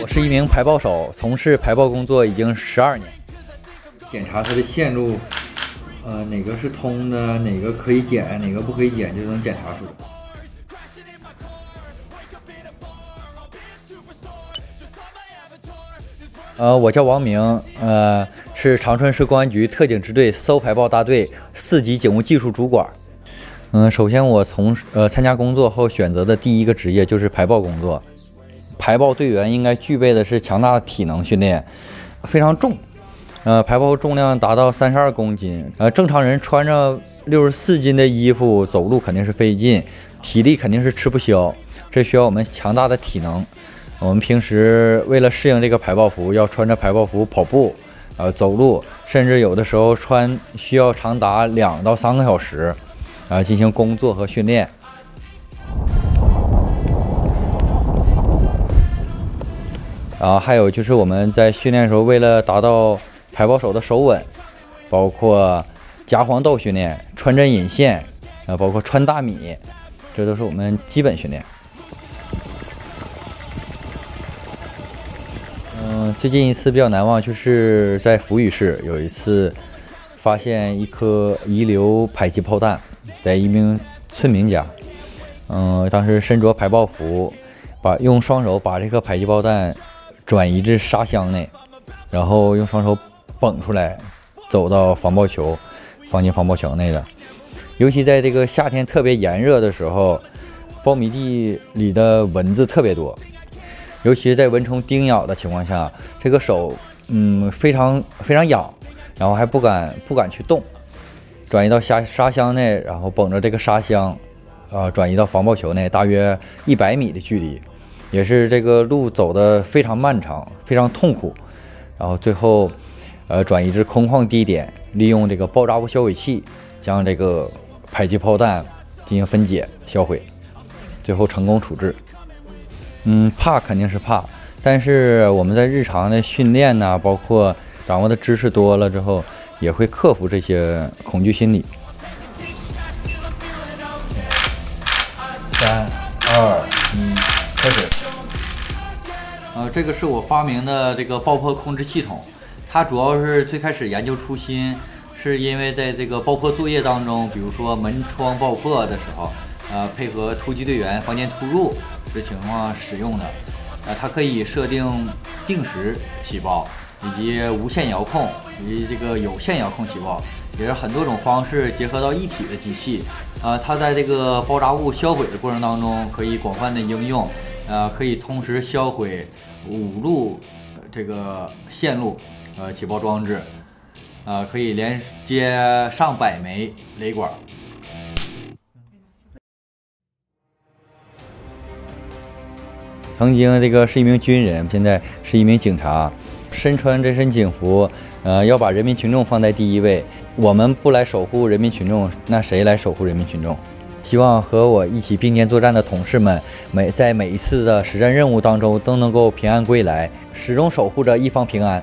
我是一名排爆手，从事排爆工作已经十二年。检查它的线路，呃，哪个是通的，哪个可以剪，哪个不可以剪，就能检查出来。呃，我叫王明，呃，是长春市公安局特警支队搜排爆大队四级警务技术主管。嗯，首先我从呃参加工作后选择的第一个职业就是排爆工作。排爆队员应该具备的是强大的体能训练，非常重，呃，排爆重量达到三十二公斤，呃，正常人穿着六十四斤的衣服走路肯定是费劲，体力肯定是吃不消，这需要我们强大的体能。我们平时为了适应这个排爆服，要穿着排爆服跑步，呃，走路，甚至有的时候穿需要长达两到三个小时，啊，进行工作和训练。然后，还有就是我们在训练的时候，为了达到排爆手的手稳，包括夹黄豆训练、穿针引线，啊，包括穿大米，这都是我们基本训练。嗯，最近一次比较难忘，就是在抚宇市有一次发现一颗遗留迫击炮弹，在一名村民家。嗯，当时身着排爆服，把用双手把这颗迫击炮弹转移至沙箱内，然后用双手捧出来，走到防爆球，放进防爆墙内的。尤其在这个夏天特别炎热的时候，苞米地里的蚊子特别多。尤其是在蚊虫叮咬的情况下，这个手，嗯，非常非常痒，然后还不敢不敢去动，转移到沙沙箱内，然后捧着这个沙箱，啊，转移到防爆球内，大约一百米的距离，也是这个路走的非常漫长，非常痛苦，然后最后，呃，转移至空旷地点，利用这个爆炸物销毁器将这个迫击炮弹进行分解销毁，最后成功处置。嗯，怕肯定是怕，但是我们在日常的训练呢，包括掌握的知识多了之后，也会克服这些恐惧心理。三、二、一，开始。呃，这个是我发明的这个爆破控制系统，它主要是最开始研究初心，是因为在这个爆破作业当中，比如说门窗爆破的时候，呃，配合突击队员房间突入。这情况使用的，呃，它可以设定定时起爆，以及无线遥控，以及这个有线遥控起爆，也是很多种方式结合到一体的机器。呃，它在这个爆炸物销毁的过程当中可以广泛的应用，呃，可以同时销毁五路这个线路，呃，起爆装置，呃，可以连接上百枚雷管。曾经这个是一名军人，现在是一名警察，身穿这身警服，呃，要把人民群众放在第一位。我们不来守护人民群众，那谁来守护人民群众？希望和我一起并肩作战的同事们，每在每一次的实战任务当中都能够平安归来，始终守护着一方平安。